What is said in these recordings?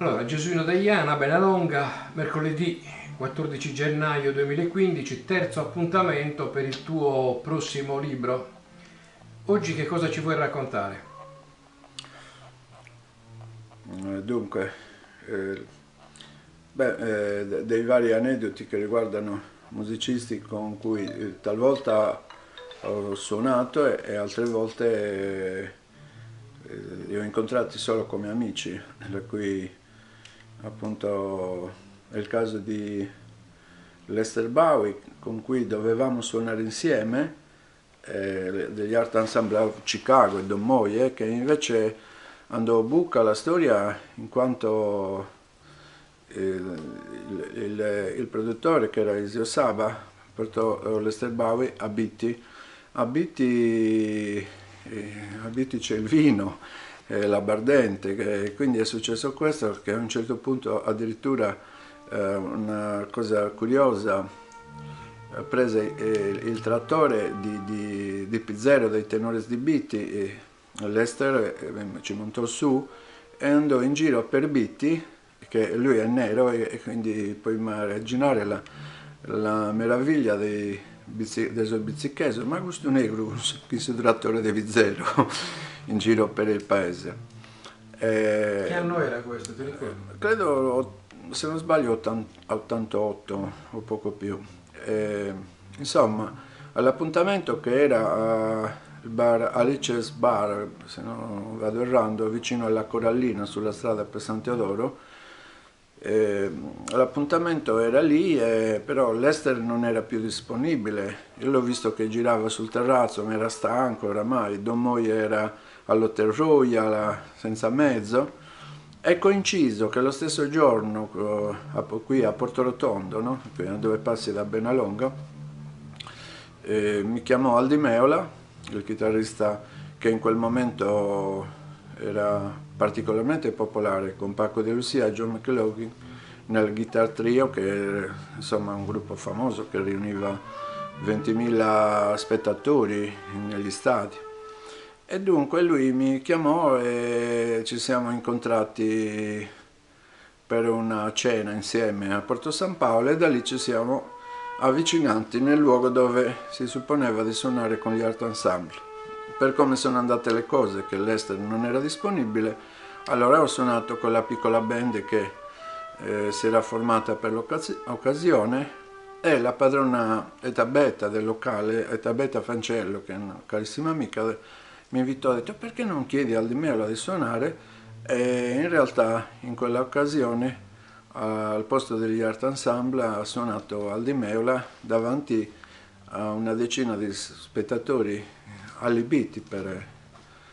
Allora, Gesuino Deiana, Bellalonga, mercoledì 14 gennaio 2015, terzo appuntamento per il tuo prossimo libro. Oggi che cosa ci vuoi raccontare? Eh, dunque, eh, beh, eh, dei vari aneddoti che riguardano musicisti con cui eh, talvolta ho suonato e, e altre volte eh, li ho incontrati solo come amici, per cui appunto è il caso di Lester Bowie con cui dovevamo suonare insieme eh, degli Art Ensemble of Chicago e Don Moye che invece andò a buca la storia in quanto il, il, il produttore che era Isio Saba portò Lester Bowie a Bitti a Bitti, eh, a Bitti c'è il vino eh, la Bardente, che, quindi è successo questo che a un certo punto addirittura eh, una cosa curiosa eh, prese eh, il trattore di, di, di Pizzero dei Tenores di Bitti e Lester ci montò su e andò in giro per Bitti che lui è nero e, e quindi puoi immaginare la, la meraviglia dei, dei suoi bizzichesi, ma questo negro, questo trattore di Pizzero in giro per il paese. E, che anno era questo, ti ricordi? Credo, se non sbaglio, 88 o poco più. E, insomma, all'appuntamento che era al bar Alice's Bar, se non vado errando, vicino alla Corallina sulla strada per San Teodoro, eh, l'appuntamento era lì, eh, però l'Ester non era più disponibile. Io l'ho visto che girava sul terrazzo, ma era stanco oramai. Don Moy era all'Hotel Royal senza mezzo. È coinciso che lo stesso giorno, qui a Porto Rotondo, no? dove passi da Benalonga, eh, mi chiamò Aldi Meola, il chitarrista che in quel momento era particolarmente popolare con Paco De Lucia e John McLaughlin nel Guitar Trio che è insomma, un gruppo famoso che riuniva 20.000 spettatori negli stadi. E dunque lui mi chiamò e ci siamo incontrati per una cena insieme a Porto San Paolo e da lì ci siamo avvicinati nel luogo dove si supponeva di suonare con gli Art Ensemble per come sono andate le cose, che l'Ester non era disponibile, allora ho suonato con la piccola band che eh, si era formata per l'occasione e la padrona Etabetta del locale, Etabetta Fancello, che è una carissima amica, mi invitò e ha detto perché non chiedi al Di Meola di suonare? E in realtà in quella occasione al posto degli Art Ensemble ha suonato Aldi Meola davanti a una decina di spettatori allibiti per,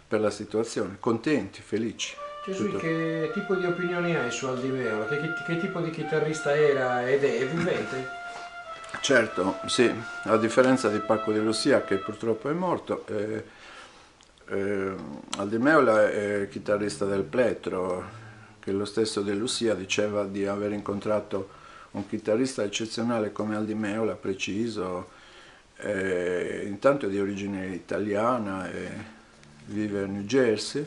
per la situazione, contenti, felici. Gesù, tutto. che tipo di opinioni hai su Aldi Meola? Che, che, che, tipo di chitarrista era ed è? Vivente? Certo, sì, a differenza di Paco De Lucia che purtroppo è morto, eh, eh, Aldi Meola è chitarrista del Pletro, che lo stesso De Lucia diceva di aver incontrato un chitarrista eccezionale come Aldi Meola, preciso, eh, intanto è di origine italiana e vive a New Jersey.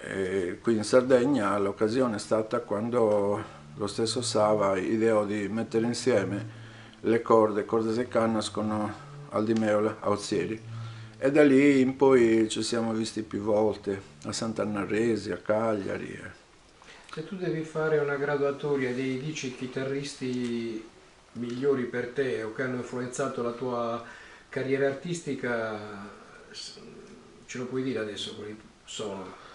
E qui in Sardegna l'occasione è stata quando lo stesso Sava ideò di mettere insieme le corde, cordes e cannas con Aldimeola Auzieri. E da lì in poi ci siamo visti più volte, a Sant'Annarresi, a Cagliari. Se tu devi fare una graduatoria dei dieci chitarristi migliori per te o che hanno influenzato la tua carriera artistica, ce lo puoi dire adesso quali sono?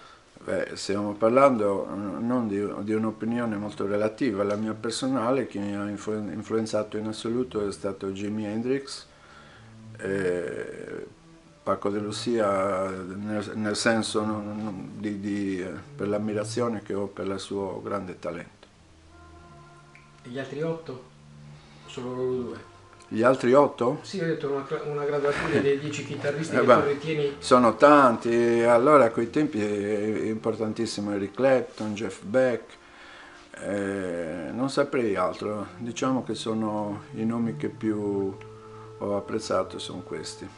Beh, stiamo parlando non di, di un'opinione molto relativa, la mia personale, che mi ha influenzato in assoluto è stato Jimi Hendrix, Paco De Lucia nel, nel senso non, non, di, di, per l'ammirazione che ho per il suo grande talento. E gli altri otto? Solo loro due. Gli altri otto? Sì, ho detto una, una graduazione dei dieci chitarristi eh che beh, tu ritieni... Sono tanti, allora a quei tempi è importantissimo Eric Clapton, Jeff Beck, eh, non saprei altro, diciamo che sono i nomi che più ho apprezzato, sono questi.